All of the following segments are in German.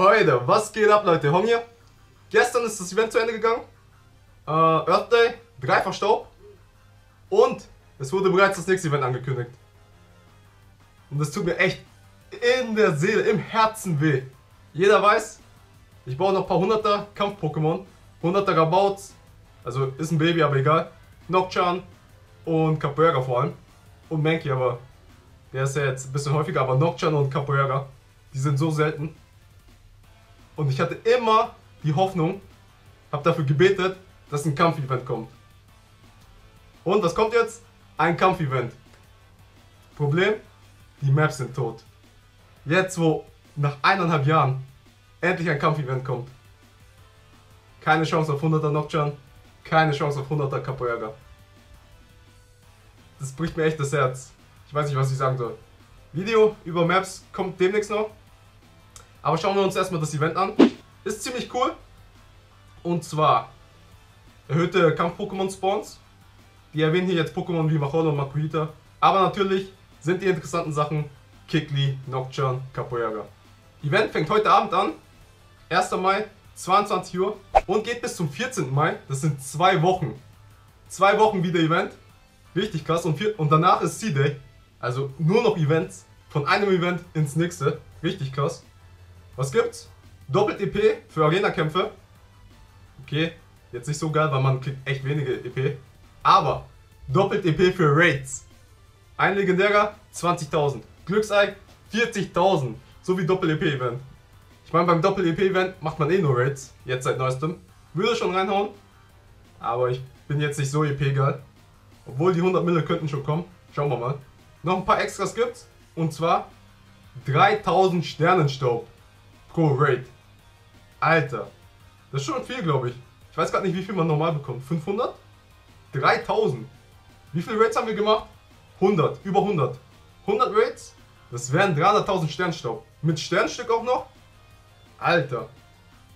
Heute, was geht ab, Leute? Hong hier. Gestern ist das Event zu Ende gegangen. Äh, Earth Day, dreifach Staub. Und es wurde bereits das nächste Event angekündigt. Und das tut mir echt in der Seele, im Herzen weh. Jeder weiß, ich brauche noch ein paar hunderter Kampf-Pokémon. Hunderter Rabauts. Also ist ein Baby, aber egal. Nocturne und Capoeira vor allem. Und Mankey, aber der ist ja jetzt ein bisschen häufiger, aber Nocturne und Capoeira, die sind so selten. Und ich hatte immer die Hoffnung, habe dafür gebetet, dass ein Kampfevent kommt. Und was kommt jetzt? Ein Kampfevent. Problem? Die Maps sind tot. Jetzt, wo nach eineinhalb Jahren endlich ein Kampfevent kommt. Keine Chance auf 100er Nocturne, keine Chance auf 100er Capoeira. Das bricht mir echt das Herz. Ich weiß nicht, was ich sagen soll. Video über Maps kommt demnächst noch. Aber schauen wir uns erstmal das Event an. Ist ziemlich cool. Und zwar erhöhte Kampf-Pokémon-Spawns. Die erwähnen hier jetzt Pokémon wie Macholo und Makuhita. Aber natürlich sind die interessanten Sachen Kikli, Nocturne, Capoeira. Event fängt heute Abend an. 1. Mai, 22 Uhr. Und geht bis zum 14. Mai. Das sind zwei Wochen. Zwei Wochen wieder Event. Richtig krass. Und, vier, und danach ist C-Day. Also nur noch Events. Von einem Event ins nächste. Richtig krass. Was gibt's? Doppelt EP für Arena-Kämpfe. Okay, jetzt nicht so geil, weil man kriegt echt wenige EP. Aber doppelt EP für Raids. Ein legendärer 20.000. Glücksei 40.000. So wie Doppel-EP-Event. Ich meine, beim Doppel-EP-Event macht man eh nur Raids. Jetzt seit neuestem. Würde schon reinhauen. Aber ich bin jetzt nicht so EP-geil. Obwohl die 100 Mille könnten schon kommen. Schauen wir mal. Noch ein paar Extras gibt's. Und zwar 3000 Sternenstaub pro Raid. Alter. Das ist schon viel, glaube ich. Ich weiß gerade nicht, wie viel man normal bekommt. 500? 3000. Wie viele Raids haben wir gemacht? 100. Über 100. 100 Raids? Das wären 300.000 Sternstaub. Mit Sternstück auch noch? Alter.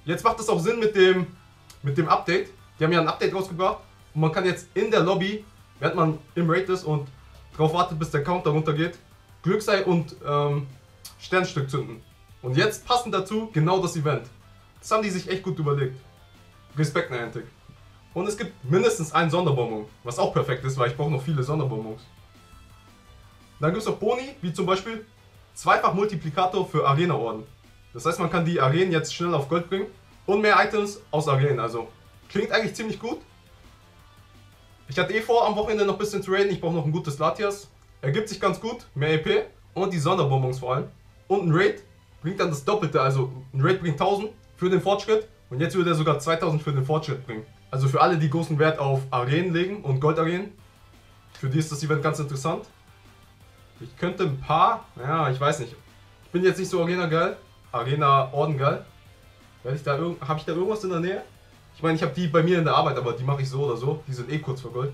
Jetzt macht das auch Sinn mit dem, mit dem Update. Die haben ja ein Update rausgebracht. Und man kann jetzt in der Lobby, während man im Raid ist und darauf wartet, bis der Counter runtergeht, Glücksei und ähm, Sternstück zünden. Und jetzt passend dazu genau das Event. Das haben die sich echt gut überlegt. Respekt Niantic. Und es gibt mindestens einen Sonderbonbon, was auch perfekt ist, weil ich brauche noch viele Sonderbonbons. Dann gibt es noch Boni, wie zum Beispiel zweifach Multiplikator für Arena-Orden. Das heißt, man kann die Arenen jetzt schnell auf Gold bringen und mehr Items aus Arenen. Also klingt eigentlich ziemlich gut. Ich hatte eh vor, am Wochenende noch ein bisschen zu raiden. Ich brauche noch ein gutes Latias. Ergibt sich ganz gut. Mehr EP und die Sonderbonbons vor allem. Und ein Raid bringt dann das Doppelte. Also ein Raid bringt 1000 für den Fortschritt. Und jetzt würde er sogar 2000 für den Fortschritt bringen. Also für alle, die großen Wert auf Arenen legen und Goldarenen. Für die ist das Event ganz interessant. Ich könnte ein paar, naja, ich weiß nicht. Ich bin jetzt nicht so Arena geil. Arena Orden geil. Werde ich da habe ich da irgendwas in der Nähe? Ich meine, ich habe die bei mir in der Arbeit, aber die mache ich so oder so. Die sind eh kurz vor Gold.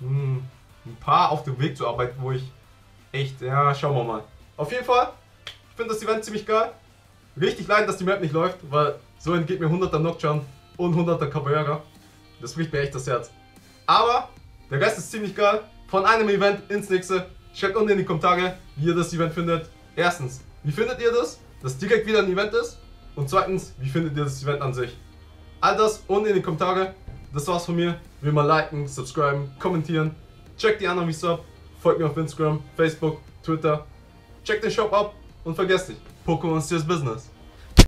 Hm, ein paar auf dem Weg zur Arbeit, wo ich echt, ja, schauen wir mal. Auf jeden Fall, ich finde das Event ziemlich geil. Richtig leid, dass die Map nicht läuft, weil so entgeht mir 100er Nocturne und 100er Capoeira. Das bricht mir echt das Herz. Aber der Rest ist ziemlich geil. Von einem Event ins nächste. Schreibt unten in die Kommentare, wie ihr das Event findet. Erstens, wie findet ihr das, dass direkt wieder ein Event ist? Und zweitens, wie findet ihr das Event an sich? All das unten in die Kommentare. Das war's von mir. Wie immer liken, subscriben, kommentieren. Checkt die anderen Videos ab. Folgt mir auf Instagram, Facebook, Twitter. Checkt den Shop ab und vergesst nicht, Pokémon ist das Business.